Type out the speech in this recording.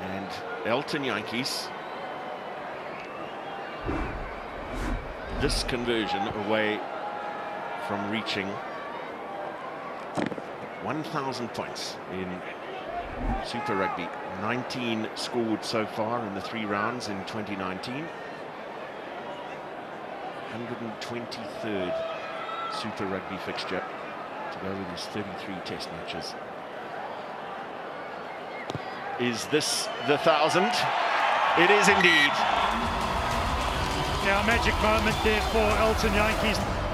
And Elton Jantjies. This conversion away from reaching 1,000 points in Super Rugby. 19 scored so far in the three rounds in 2019. 123rd Super Rugby fixture to go with his 33 test matches. Is this the thousand? It is indeed. Yeah, magic moment there for Elton Jantjies.